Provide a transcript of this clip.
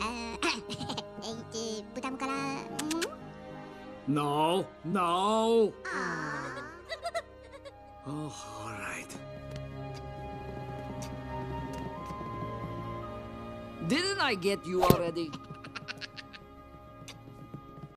えーえー豚ムからうん No, no. Oh, all right. Didn't I get you already?